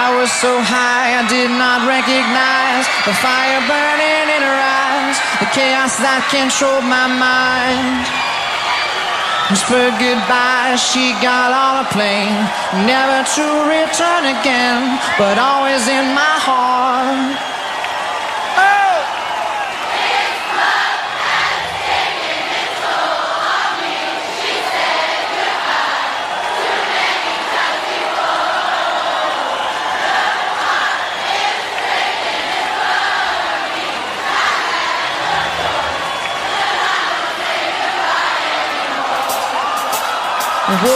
I was so high I did not recognize the fire burning in her eyes, the chaos that controlled my mind. Whispered goodbye, she got on a plane, never to return again, but always in my heart. Whoa,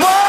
whoa,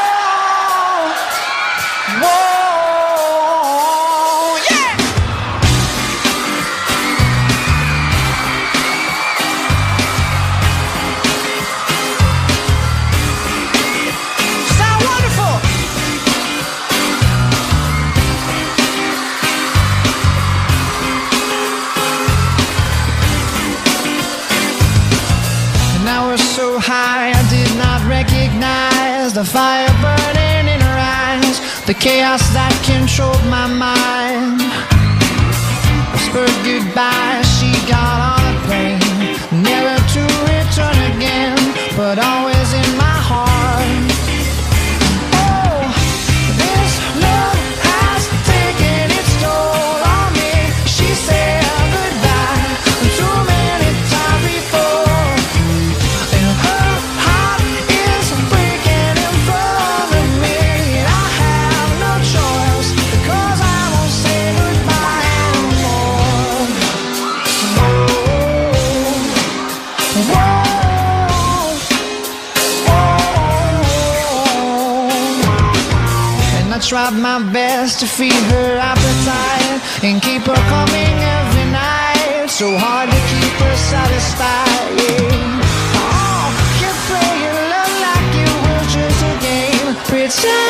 the fire burning in her eyes, the chaos that controlled my mind. Tried my best to feed her appetite and keep her coming every night. So hard to keep her satisfied. yeah. Oh, kept playing love like it was just a game. Pretend